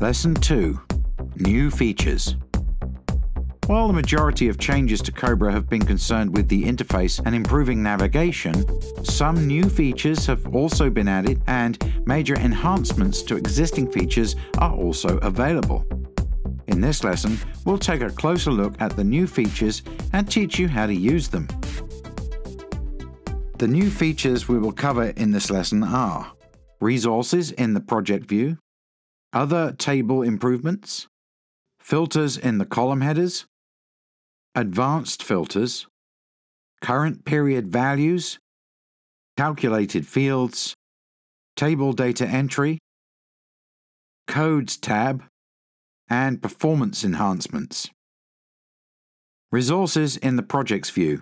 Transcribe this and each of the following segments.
Lesson 2 New Features. While the majority of changes to Cobra have been concerned with the interface and improving navigation, some new features have also been added and major enhancements to existing features are also available. In this lesson, we'll take a closer look at the new features and teach you how to use them. The new features we will cover in this lesson are Resources in the project view, Other table improvements, Filters in the column headers, Advanced filters, Current period values, Calculated fields, Table data entry, Codes tab, and performance enhancements. Resources in the projects view.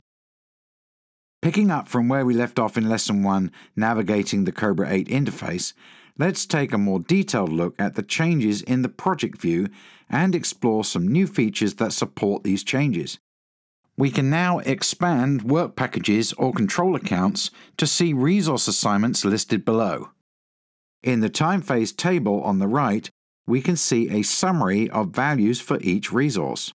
Picking up from where we left off in Lesson 1, Navigating the Cobra 8 interface, let's take a more detailed look at the changes in the project view and explore some new features that support these changes. We can now expand work packages or control accounts to see resource assignments listed below. In the time phase table on the right, we can see a summary of values for each resource.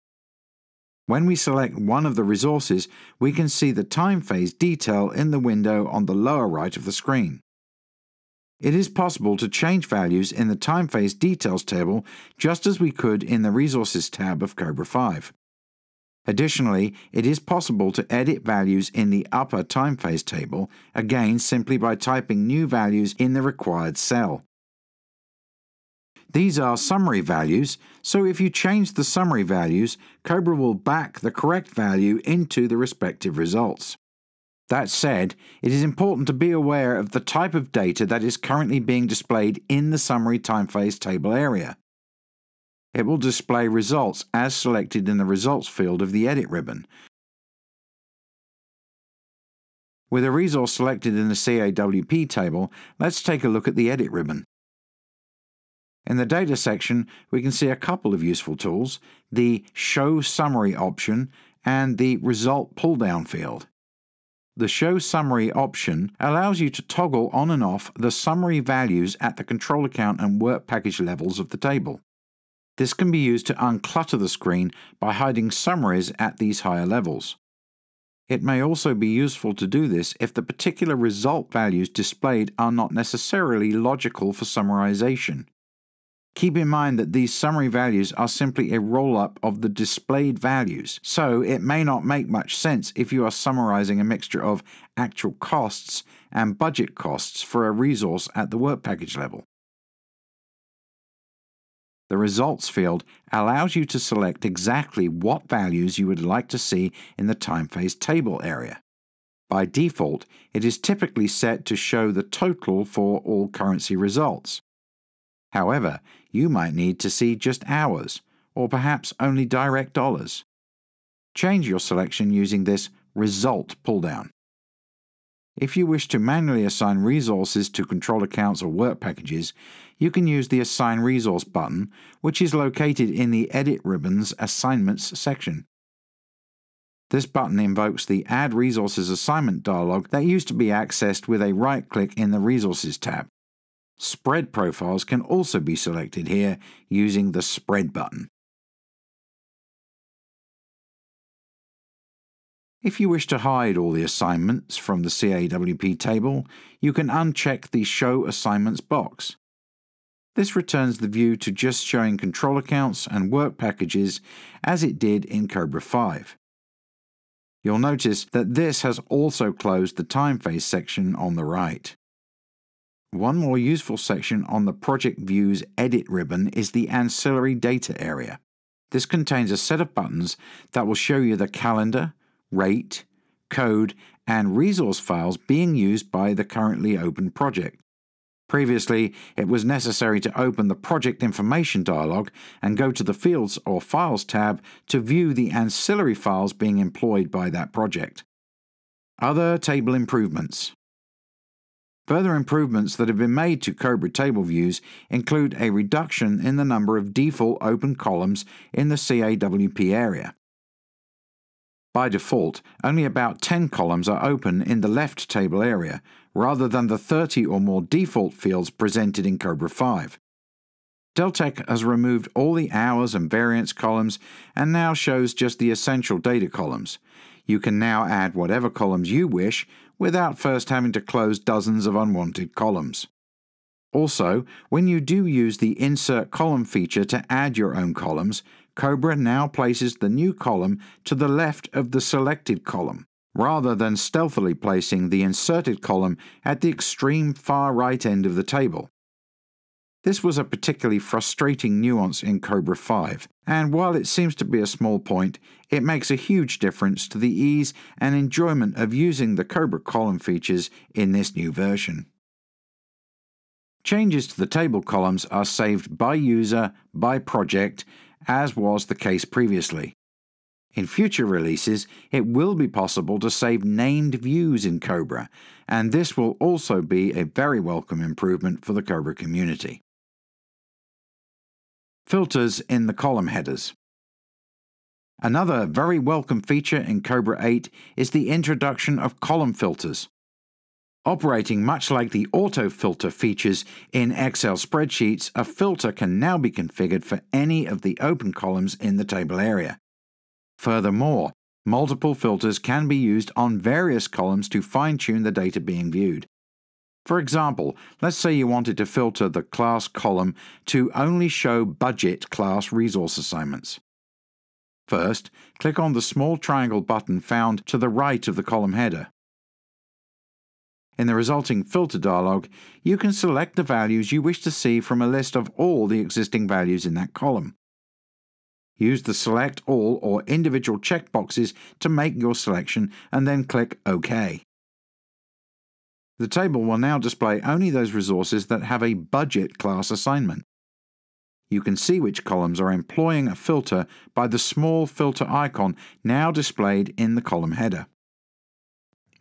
When we select one of the resources, we can see the time phase detail in the window on the lower right of the screen. It is possible to change values in the time phase details table just as we could in the Resources tab of Cobra 5. Additionally, it is possible to edit values in the upper time phase table, again simply by typing new values in the required cell. These are summary values, so if you change the summary values, Cobra will back the correct value into the respective results. That said, it is important to be aware of the type of data that is currently being displayed in the summary time phase table area. It will display results as selected in the results field of the edit ribbon. With a resource selected in the CAWP table, let's take a look at the edit ribbon. In the data section, we can see a couple of useful tools, the Show Summary option and the Result pull-down field. The Show Summary option allows you to toggle on and off the summary values at the control account and work package levels of the table. This can be used to unclutter the screen by hiding summaries at these higher levels. It may also be useful to do this if the particular result values displayed are not necessarily logical for summarization. Keep in mind that these summary values are simply a roll-up of the displayed values, so it may not make much sense if you are summarizing a mixture of actual costs and budget costs for a resource at the work package level. The Results field allows you to select exactly what values you would like to see in the time phase table area. By default, it is typically set to show the total for all currency results. However, you might need to see just hours, or perhaps only direct dollars. Change your selection using this Result pull-down. If you wish to manually assign resources to control accounts or work packages, you can use the Assign Resource button, which is located in the Edit ribbon's Assignments section. This button invokes the Add Resources Assignment dialog that used to be accessed with a right click in the Resources tab. Spread profiles can also be selected here using the Spread button. If you wish to hide all the assignments from the CAWP table, you can uncheck the Show Assignments box. This returns the view to just showing control accounts and work packages as it did in Cobra 5. You'll notice that this has also closed the time phase section on the right. One more useful section on the Project View's Edit ribbon is the Ancillary Data area. This contains a set of buttons that will show you the calendar, rate, code, and resource files being used by the currently open project. Previously, it was necessary to open the Project Information dialog and go to the Fields or Files tab to view the ancillary files being employed by that project. Other table improvements. Further improvements that have been made to Cobra table views include a reduction in the number of default open columns in the CAWP area. By default, only about 10 columns are open in the left table area, rather than the 30 or more default fields presented in Cobra 5. Deltek has removed all the hours and variance columns and now shows just the essential data columns. You can now add whatever columns you wish without first having to close dozens of unwanted columns. Also, when you do use the Insert Column feature to add your own columns, Cobra now places the new column to the left of the selected column, rather than stealthily placing the inserted column at the extreme far right end of the table. This was a particularly frustrating nuance in Cobra 5, and while it seems to be a small point, it makes a huge difference to the ease and enjoyment of using the Cobra column features in this new version. Changes to the table columns are saved by user, by project, as was the case previously. In future releases, it will be possible to save named views in Cobra, and this will also be a very welcome improvement for the Cobra community. Filters in the column headers. Another very welcome feature in Cobra 8 is the introduction of column filters. Operating much like the auto filter features in Excel spreadsheets, a filter can now be configured for any of the open columns in the table area. Furthermore, multiple filters can be used on various columns to fine tune the data being viewed. For example, let's say you wanted to filter the class column to only show budget class resource assignments. First, click on the small triangle button found to the right of the column header. In the resulting filter dialog, you can select the values you wish to see from a list of all the existing values in that column. Use the Select All or individual checkboxes to make your selection and then click OK. The table will now display only those resources that have a budget class assignment. You can see which columns are employing a filter by the small filter icon now displayed in the column header.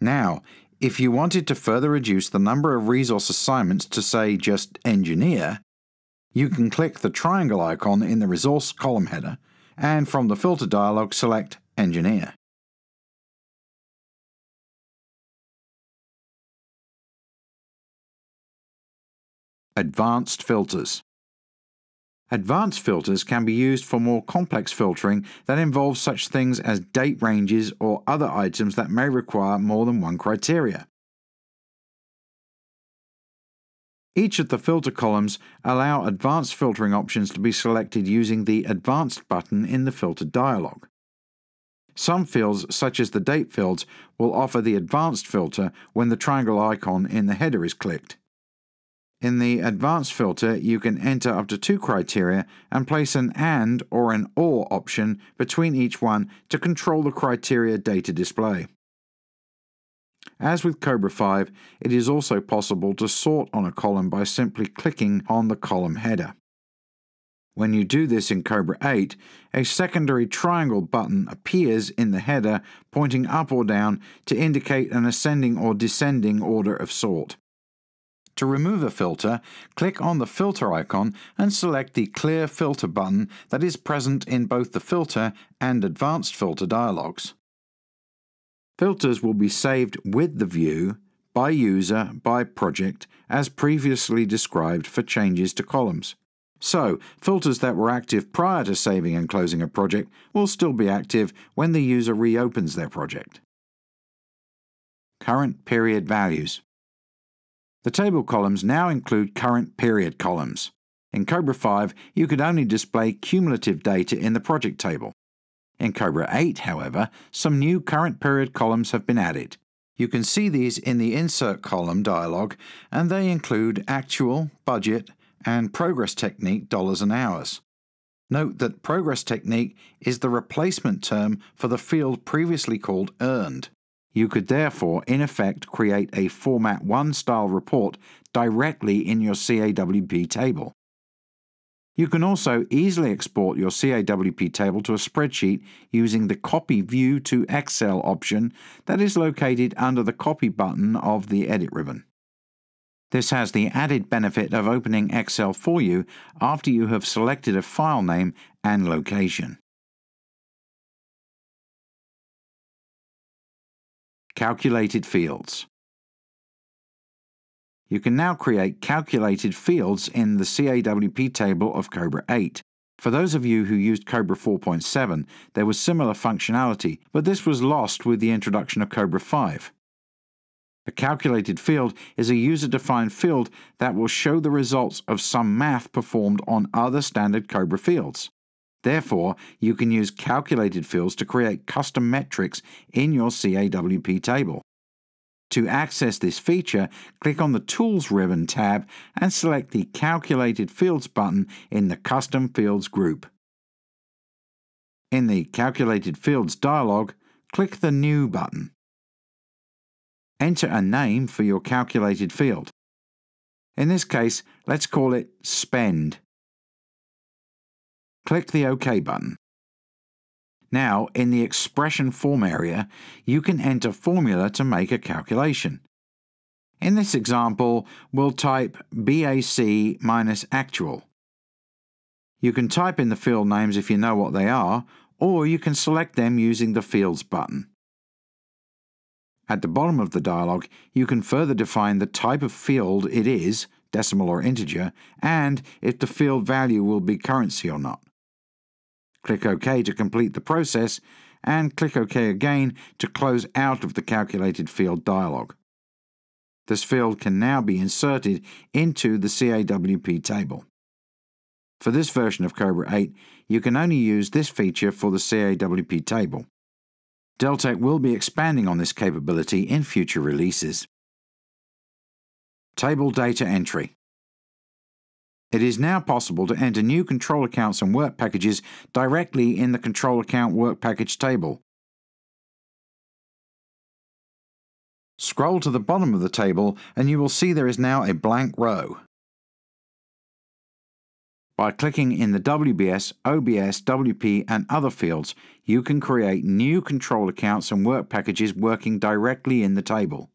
Now, if you wanted to further reduce the number of resource assignments to say just engineer, you can click the triangle icon in the resource column header and from the filter dialog select engineer. Advanced filters. Advanced filters can be used for more complex filtering that involves such things as date ranges or other items that may require more than one criteria. Each of the filter columns allow advanced filtering options to be selected using the Advanced button in the filter dialog. Some fields, such as the date fields, will offer the advanced filter when the triangle icon in the header is clicked. In the advanced filter, you can enter up to two criteria and place an AND or an OR option between each one to control the criteria data display. As with Cobra 5, it is also possible to sort on a column by simply clicking on the column header. When you do this in Cobra 8, a secondary triangle button appears in the header pointing up or down to indicate an ascending or descending order of sort. To remove a filter, click on the filter icon and select the Clear Filter button that is present in both the Filter and Advanced Filter dialogs. Filters will be saved with the view, by user, by project, as previously described for changes to columns. So, filters that were active prior to saving and closing a project will still be active when the user reopens their project. Current period values. The table columns now include current period columns. In Cobra 5, you could only display cumulative data in the project table. In Cobra 8, however, some new current period columns have been added. You can see these in the Insert column dialog, and they include Actual, Budget, and Progress Technique dollars and hours. Note that Progress Technique is the replacement term for the field previously called Earned. You could therefore, in effect, create a Format 1 style report directly in your CAWP table. You can also easily export your CAWP table to a spreadsheet using the Copy View to Excel option that is located under the Copy button of the Edit ribbon. This has the added benefit of opening Excel for you after you have selected a file name and location. Calculated fields. You can now create calculated fields in the CAWP table of Cobra 8. For those of you who used Cobra 4.7, there was similar functionality, but this was lost with the introduction of Cobra 5. A calculated field is a user-defined field that will show the results of some math performed on other standard Cobra fields. Therefore, you can use calculated fields to create custom metrics in your CAWP table. To access this feature, click on the Tools ribbon tab and select the Calculated Fields button in the Custom Fields group. In the Calculated Fields dialog, click the New button. Enter a name for your calculated field. In this case, let's call it Spend. Click the OK button. Now, in the expression form area, you can enter formula to make a calculation. In this example, we'll type BAC minus actual. You can type in the field names if you know what they are, or you can select them using the Fields button. At the bottom of the dialog, you can further define the type of field it is, decimal or integer, and if the field value will be currency or not. Click OK to complete the process, and click OK again to close out of the calculated field dialog. This field can now be inserted into the CAWP table. For this version of Cobra 8, you can only use this feature for the CAWP table. Deltek will be expanding on this capability in future releases. Table Data Entry it is now possible to enter new control accounts and work packages directly in the control account work package table. Scroll to the bottom of the table and you will see there is now a blank row. By clicking in the WBS, OBS, WP and other fields, you can create new control accounts and work packages working directly in the table.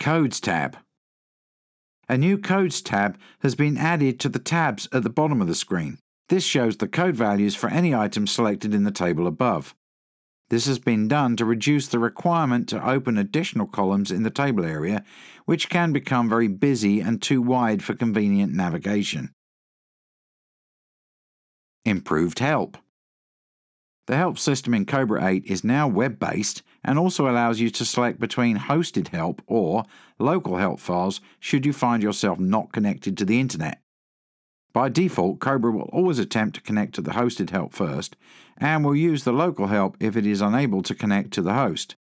Codes tab. A new Codes tab has been added to the tabs at the bottom of the screen. This shows the code values for any item selected in the table above. This has been done to reduce the requirement to open additional columns in the table area, which can become very busy and too wide for convenient navigation. Improved help. The help system in Cobra 8 is now web based and also allows you to select between hosted help or local help files should you find yourself not connected to the internet. By default, Cobra will always attempt to connect to the hosted help first and will use the local help if it is unable to connect to the host.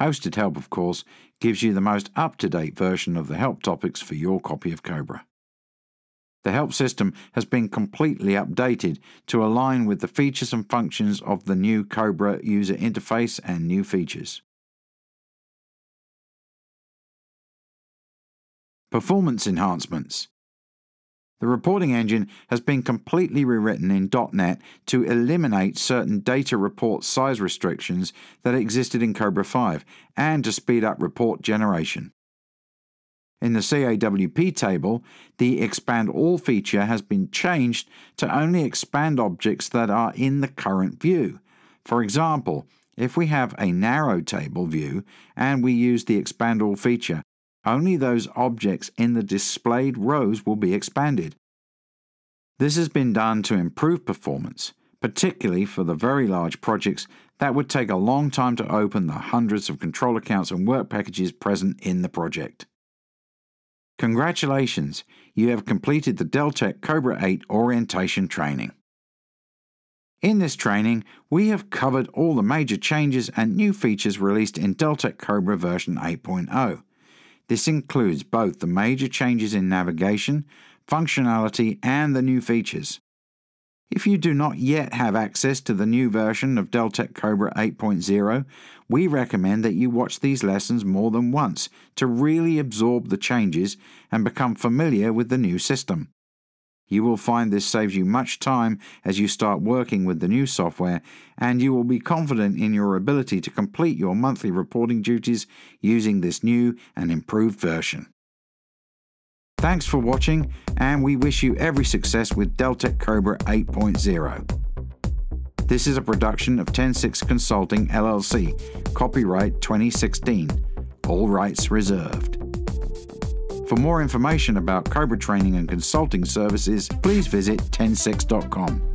Hosted help, of course, gives you the most up to date version of the help topics for your copy of Cobra. The help system has been completely updated to align with the features and functions of the new Cobra user interface and new features. Performance enhancements. The reporting engine has been completely rewritten in .NET to eliminate certain data report size restrictions that existed in Cobra 5 and to speed up report generation. In the CAWP table, the Expand All feature has been changed to only expand objects that are in the current view. For example, if we have a narrow table view and we use the Expand All feature, only those objects in the displayed rows will be expanded. This has been done to improve performance, particularly for the very large projects that would take a long time to open the hundreds of control accounts and work packages present in the project. Congratulations, you have completed the Deltek Cobra 8 orientation training. In this training, we have covered all the major changes and new features released in Deltek Cobra version 8.0. This includes both the major changes in navigation, functionality, and the new features. If you do not yet have access to the new version of Deltek Cobra 8.0, we recommend that you watch these lessons more than once to really absorb the changes and become familiar with the new system. You will find this saves you much time as you start working with the new software, and you will be confident in your ability to complete your monthly reporting duties using this new and improved version. Thanks for watching, and we wish you every success with Deltek Cobra 8.0. This is a production of Tensix Consulting LLC, copyright 2016. All rights reserved. For more information about Cobra training and consulting services, please visit 106.com.